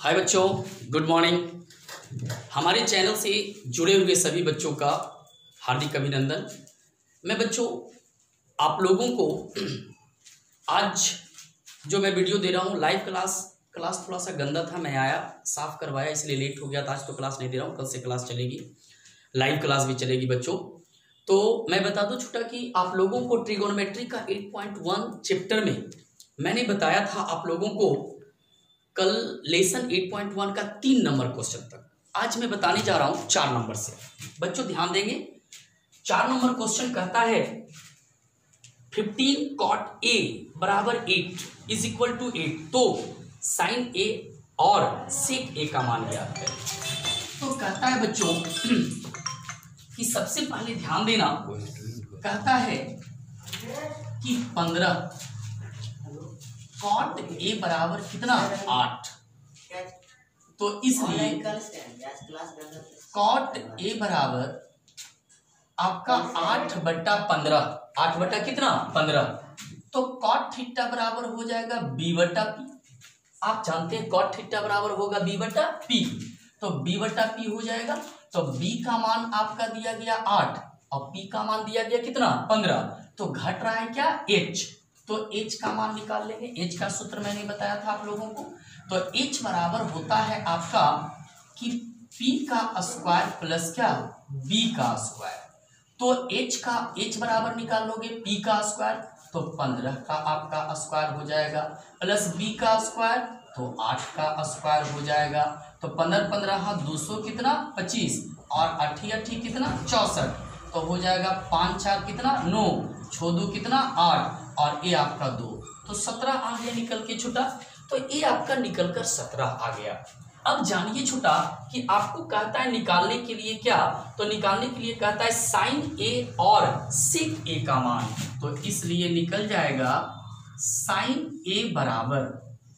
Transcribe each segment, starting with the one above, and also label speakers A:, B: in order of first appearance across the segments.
A: हाय बच्चों good morning हमारे channel से जुड़े हुए सभी बच्चों का हार्दिक अभिनंदन। मैं बच्चों, आप लोगों को आज जो मैं वीडियो दे रहा हूँ लाइव क्लास क्लास थोड़ा सा गंदा था, मैं आया, साफ़ करवाया, इसलिए लेट हो गया था। आज तो क्लास नहीं दे रहा हूँ, कल से क्लास चलेगी। लाइव क्लास भी चलेगी बच्चों। तो मैं बता दूँ छोटा कि आप लोगों को ट्रिगोनोमेट्री का 8.1 चैप्टर में मैंने बताया था आप लोगों को कल लेसन 8.1 का तीन नंबर क्वेश्चन तक। आज मैं बताने जा रहा हूँ चार नंबर से। बच्चों, ध्यान देंगे। चार नंबर क्वेश्चन कहता है 15 कॉट ए बराबर eight is equal to eight तो साइन ए और सेक ए का मान लिया है तो कहता है बच्चों कि सबसे पहले ध्यान देना, कहता है कि पंद्रह कॉट ए बराबर कितना? आठ। तो इसलिए कॉट ए बराबर आपका आठ बट्टा पंद्रह। आठ बट्टा कितना? पंद्रह। तो कॉट थीटा बराबर हो जाएगा बी बट्टा पी आप जानते हैं कॉट थीटा बराबर होगा बी बट्टा पी तो बी बट्टा पी हो जाएगा। तो बी का मान आपका दिया गया आठ और पी का मान दिया गया कितना? पंद्रह। तो घट रहा है क्या? एच तो एच का मान निकाल लेंगे। एच का सूत्र मैंने बताया था आप लोगों को। तो एच बराबर होता है आपका कि पी का स्क्वायर प्लस क्या? बी का स्क्वायर तो एच का एच बराबर निकाल लोगे पी का स्क्वायर तो पंद्रह का आपका स्क्वायर हो जाएगा। प्लस बी का स्क्वायर तो आठ का स्क्वायर हो जाएगा। तो पंद्रह पंद्रह, दो सौ कितना? पच्चीस। और अठी अठी कितना? चौसठ। तो हो जाएगा पाँच, चार कितना? नौ। छो दो कितना? आठ। और ये आपका दो। तो सत्रह आ गया निकल के छुटा तो ये आपका निकल कर सत्रह आ गया। अब जानिए छुटा कि आपको कहता है निकालने के लिए क्या? तो निकालने के लिए कहता है साइन ए और सिक ए का मान। तो इसलिए निकल जाएगा साइन ए बराबर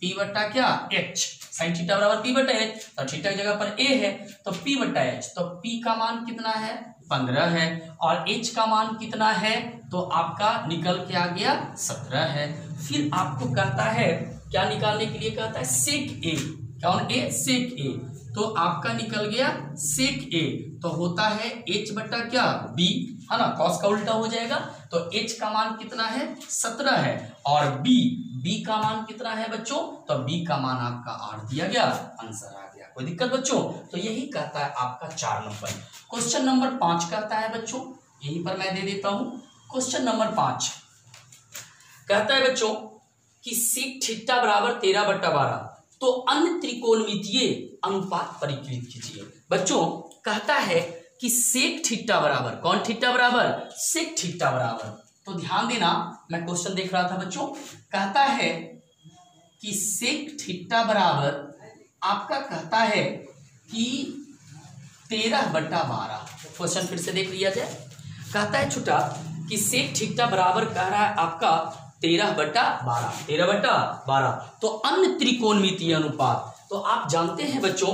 A: पी बट्टा क्या? एच साइन थीटा बराबर पी बट्टा एच तो थीटा की जगह पर ए है तो पी बट्टा एच तो पी का मान कितना है? पंद्रह है। और एच का मान कितना है? तो आपका निकल के आ गया सत्रह है। फिर आपको कहता है, क्या निकालने के लिए कहता है? सेक ए कौन ए सेक ए तो आपका निकल गया सेक ए तो होता है एच बट्टा क्या? बी है ना? कॉस का उल्टा हो जाएगा। तो एच का मान कितना है? सत्रह है। और बी बी का मान कितना है बच्चों? तो बी का मान आपका आठ दिया गया। आंसर आ गया। कोई दिक्कत बच्चों? तो यही कहता है आपका चार नंबर। क्वेश्चन नंबर पाँच कहता है बच्चों। यहीं पर मैं दे देता हूँ। क्वेश्चन नंबर पाँच। कहता है बच्चों कि सीट ठिट्टा बराबर तेरह बट्टा बारह तो अन्य त्रिकोणमितीय अनुपात परिकृत कीजिए। बच्चों, कहता है कि सेक ठिट्टा बराबर, कौन ठिट्टा बराबर? सेक ठिट्टा बराबर। तो ध्यान देना, मैं क्वेश्चन देख रहा था बच्चों। कहता है कि सेक ठिट्टा बराबर, आपका कहता है कि तेरह बट्टा बारह। क्वेश्चन फिर से देख लिया जाए। कहता है, छुटा कि सेक ठिट्टा बराबर कह रहा है आपका तेरह बट्टा बारह। तेरह बट्टा बारह। तो अन्य त्रिकोणमितीय अनुपात। तो आप जानते हैं बच्चों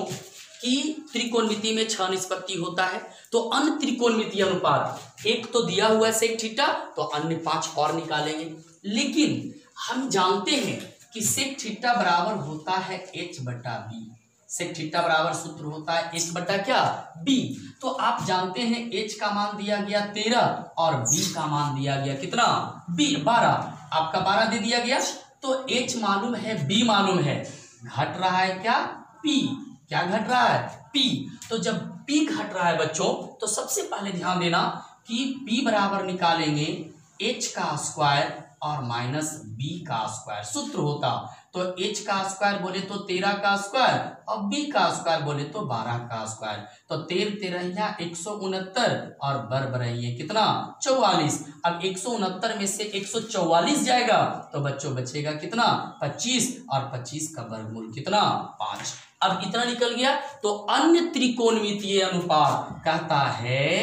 A: कि त्रिकोणमिति में छह निष्पत्ति होता है। तो अन्य त्रिकोणमितीय अनुपात। एक तो दिया हुआ है सेक थीटा तो अन्य पाँच और निकालेंगे। लेकिन हम जानते हैं कि सेक थीटा बराबर होता है एच बटा बी सेक थीटा बराबर सूत्र होता है एच बट्टा क्या? बी तो आप जानते हैं एच का मान दिया गया तेरह और बी का मान दिया गया कितना? बी बारह। आपका बारह दे दिया गया तो एच मालूम है बी मालूम है। घट रहा है क्या? पी क्या घट रहा है? पी तो जब पी घट रहा है बच्चों तो सबसे पहले ध्यान देना कि पी बराबर निकालेंगे एच का स्क्वायर और माइनस बी का स्क्वायर सूत्र होता। तो एच का स्क्वायर बोले तो तेरह का स्क्वायर और बी का स्क्वायर बोले तो बारह का स्क्वायर तो तेरह तेरहिया एक सौ उनहत्तर और बर बरहिए कितना? चौवालीस। अब एक सौ उनहत्तर में से एक सौ चौवालीस जाएगा तो बच्चों बचेगा कितना? पच्चीस। और पच्चीस का वर्गमूल कितना? पाँच। अब इतना निकल गया तो अन्य त्रिकोणमितीय अनुपात कहता है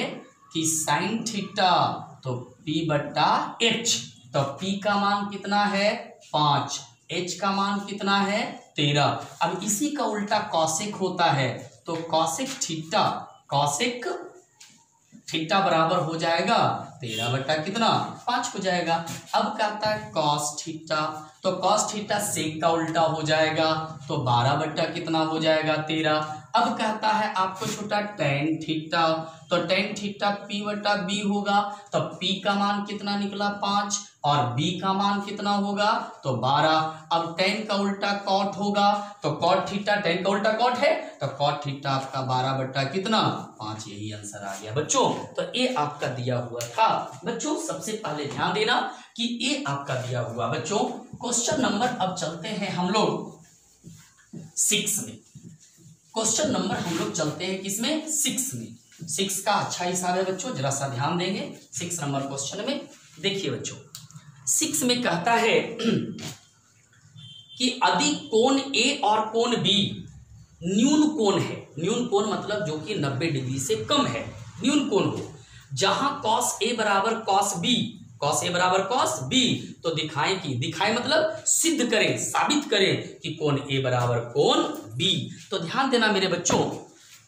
A: कि साइन थीटा तो पी बट्टा एच तो P का मान कितना है? पाँच। H का मान कितना है? तेरह। अब इसी का उल्टा कौशिक होता है तो कौशिक थीटा कौशिक थीटा बराबर हो जाएगा तेरह बट्टा कितना? पाँच हो जाएगा। अब कहता है कॉस थीटा तो कॉस थीटा सेक का उल्टा हो जाएगा तो बारह बट्टा कितना हो जाएगा? तेरह। अब कहता है आपको छोटा टेन थीटा तो टेन थीटा पी बट्टा बी होगा तो पी का मान कितना निकला? पाँच। और बी का मान कितना होगा? तो बारह। अब टेन का उल्टा कॉट होगा। तो कॉट थीटा टेन का उल्टा कॉट है? तो कॉट थीटा आपका बारह बट्टा कितना? पाँच। यही आंसर आ गया। बच्चों तो ये आपका दिया हुआ था। बच्चों, सबसे पहले ध्यान देना कि ये आपका दिया हुआ। बच्चों क्वेश्चन नंबर अब चलते हैं हम लोग सिक्स में। क्वेश्चन नंबर हम लोग चलते हैं किसमें? सिक्स में। सिक्स का अच्छा हिसाब है बच्चों, जरा सा ध्यान देंगे। सिक्स नंबर क्वेश्चन में। देखिए बच्चों सिक्स में कहता है कि यदि कोण ए और कोण बी, न्यून कोण है। न्यून कोण मतलब जो कि 90 डिग्री से कम है। न्यून कोण हो। जहाँ कॉस ए बराबर कॉस बी कॉस ए बराबर कॉस बी तो दिखाएँ कि, दिखाएँ मतलब सिद्ध करें, साबित करें कि कोण ए बराबर कोण बी तो ध्यान देना मेरे बच्चों,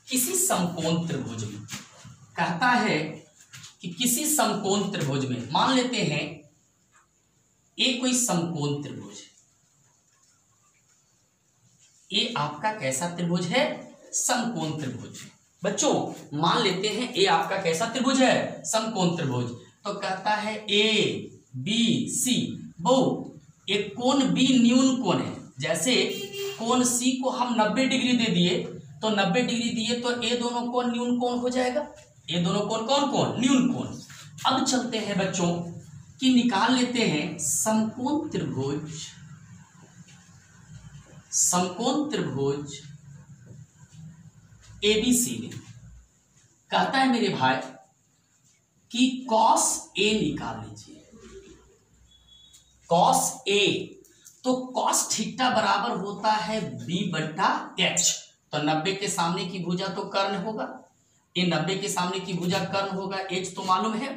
A: किसी समकोण त्रिभुज में, कहता है कि किसी समकोण त्रिभुज में, मान लेते हैं ये कोई समकोण त्रिभुज ये आपका कैसा त्रिभुज है? समकोण त्रिभुज बच्चों, मान लेते हैं ये आपका कैसा त्रिभुज है? समकोण त्रिभुज। तो कहता है ए, बी, सी। वो एक कोण बी न्यून कोण है। जैसे कोण सी को हम 90 डिग्री दे दिए तो 90 डिग्री दिए तो ए दोनों कोण न्यून कोण हो जाएगा? ये दोनों कोण कौन कौन न्यून कोण। अब चलते हैं बच्चों कि निकाल लेते हैं समकोण त्रिभुज। समकोण त्रिभुज एबीसी में। कहता है मेरे भाई कि कॉस ए निकाल लीजिए। कॉस ए तो कॉस थीटा बराबर होता है बी बट्टा एच तो नब्बे के सामने की भुजा तो कर्ण होगा। ये नब्बे के सामने की भुजा कर्ण होगा। एच तो मालूम है।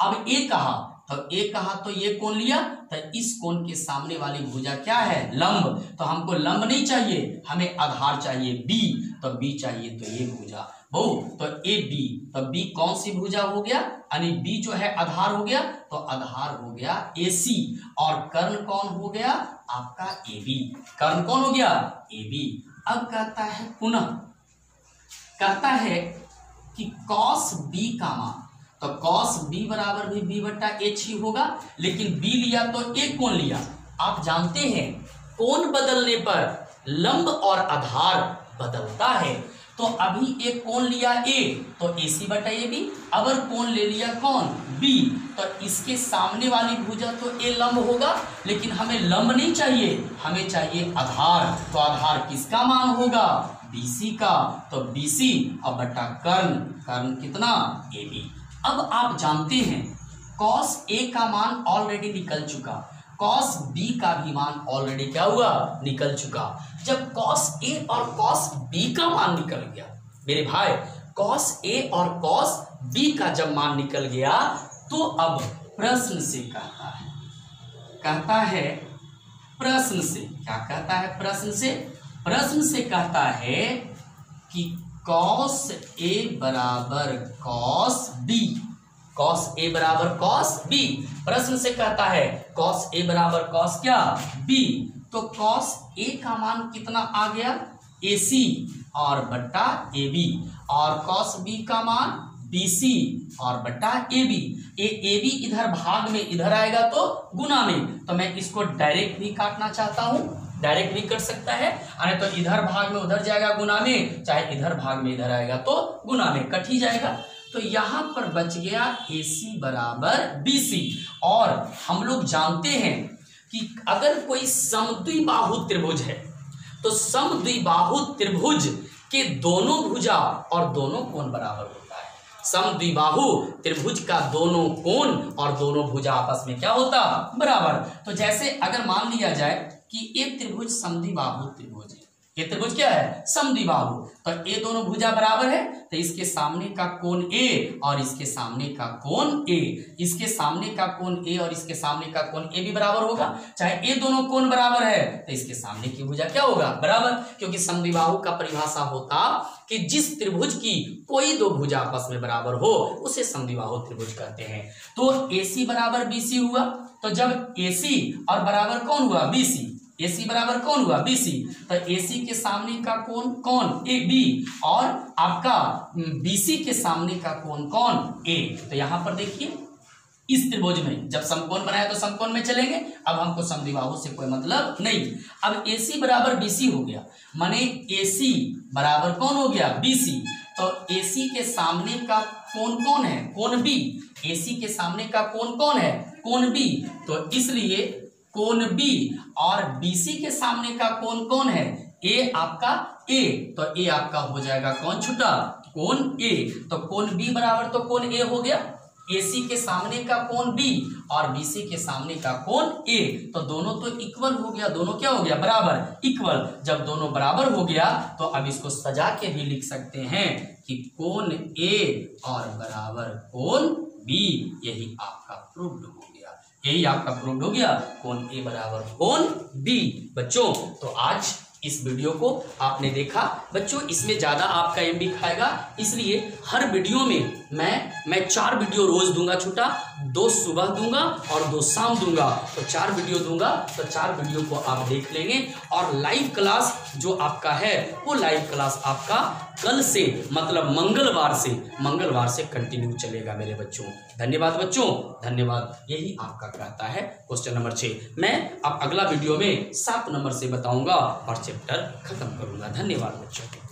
A: अब ए कहा? तो ए कहा तो ये कौन लिया? तो इस कोण के सामने वाली भुजा क्या है? लंब। तो हमको लंब नहीं चाहिए, हमें आधार चाहिए बी तो बी चाहिए तो ये भुजा। बहु तो ए बी तो बी कौन सी भुजा हो गया? यानी बी जो है, आधार हो गया तो आधार हो गया ए सी और कर्ण कौन हो गया? आपका ए बी कर्ण कौन हो गया? ए बी अब कहता है पुनः, कहता है कि कॉस बी का मान तो कॉस बी बराबर भी बी बट्टा एच ही होगा, लेकिन बी लिया तो ए कौन लिया? आप जानते हैं, कोण बदलने पर लंब और आधार बदलता है। तो अभी एक कोण लिया ए तो ए सी बटा ए बी अगर कोण ले लिया कौन? बी तो इसके सामने वाली भुजा तो ए लंब होगा, लेकिन हमें लंब नहीं चाहिए, हमें चाहिए आधार। तो आधार किसका मान होगा? बीसी का। तो बीसी और बटा कर्ण। कर्ण कितना? ए बी अब आप जानते हैं कॉस ए का मान ऑलरेडी निकल चुका। कॉस बी का भी मान ऑलरेडी क्या हुआ? निकल चुका। जब कॉस ए और कॉस बी का मान निकल गया, मेरे भाई कॉस ए और कॉस बी का जब मान निकल गया तो अब प्रश्न से कहता है। कहता है, प्रश्न से। क्या कहता है प्रश्न से? प्रश्न से कहता है कि कॉस ए बराबर कॉस बी कॉस ए बराबर कॉस बी प्रश्न से कहता है कॉस ए बराबर कॉस क्या? बी तो कॉस ए का मान कितना आ गया? ए सी और बट्टा ए बी और कॉस बी का मान बी सी और बट्टा A B A A B इधर भाग में, इधर आएगा तो गुना में. तो मैं इसको डायरेक्ट भी काटना चाहता हूँ। डायरेक्ट भी कर सकता है, अरे तो इधर भाग में उधर जाएगा गुना में, चाहे इधर भाग में इधर आएगा तो गुना में कट ही जाएगा। तो यहाँ पर बच गया ए सी बराबर बी सी और हम लोग जानते हैं कि अगर कोई समद्विबाहु त्रिभुज है तो समद्विबाहु त्रिभुज के दोनों भुजा और दोनों कोण बराबर है। समद्विबाहु त्रिभुज का दोनों कोण और दोनों भुजा आपस में क्या होता? बराबर। तो जैसे अगर मान लिया जाए कि एक त्रिभुज समद्विबाहु त्रिभुज। है ये त्रिभुज क्या है? समद्विबाहु तो ये दोनों भुजा बराबर है तो इसके सामने का कोण ए और इसके सामने का कोण ए इसके सामने का कोण ए और इसके सामने का कोण ए भी बराबर होगा। चाहे ये दोनों कोण बराबर है तो इसके सामने की भुजा क्या होगा? बराबर। क्योंकि समद्विबाहु का परिभाषा होता कि जिस त्रिभुज की कोई दो भुजा आपस में बराबर हो, उसे समद्विबाहु त्रिभुज कहते हैं। तो AC बराबर BC हुआ। तो जब AC और बराबर कौन हुआ? BC AC बराबर कौन हुआ? BC तो AC के सामने का कोण कौन? ए बी और आपका BC के सामने का कोण कौन? A तो यहाँ पर देखिए, इस त्रिभुज में, जब समकोण बनाया तो समकोण में चलेंगे। अब हमको समद्विबाहु से कोई मतलब नहीं। अब AC बराबर BC हो गया। माने AC बराबर कौन हो गया? BC तो AC के सामने का कोण कौन है? कोण B? AC के सामने का कोण कौन है? कोण B? तो इसलिए कोण बी और BC के सामने का कोण कौन है? ए आपका ए तो ए आपका हो जाएगा कौन छुटा? कोण ए तो कोण बी बराबर तो कोण ए हो गया? AC के सामने का कोण बी और BC के सामने का कोण ए तो दोनों तो इक्वल हो गया। दोनों क्या हो गया? बराबर इक्वल जब दोनों बराबर हो गया तो अब इसको सजा के भी लिख सकते हैं कि कोण ए और बराबर कोण बी यही आपका प्रूव्ड हो गया। यही आपका प्रूव हो गया, कौन ए बराबर कौन बी? बच्चों तो आज इस वीडियो को आपने देखा। बच्चों, इसमें ज़्यादा आपका एम खाएगा, इसलिए हर वीडियो में मैं मैं चार वीडियो रोज दूँगा छोटा। दो सुबह दूँगा और दो शाम दूँगा। तो चार वीडियो दूँगा तो चार वीडियो को आप देख लेंगे। और लाइव क्लास जो आपका है, वो लाइव क्लास आपका कल से मतलब मंगलवार से मंगलवार से कंटिन्यू चलेगा मेरे बच्चों। धन्यवाद बच्चों, धन्यवाद। यही आपका कहता है क्वेश्चन नंबर छः मैं अब अगला वीडियो में सात नंबर से बताऊँगा और चैप्टर खत्म करूँगा। धन्यवाद बच्चों।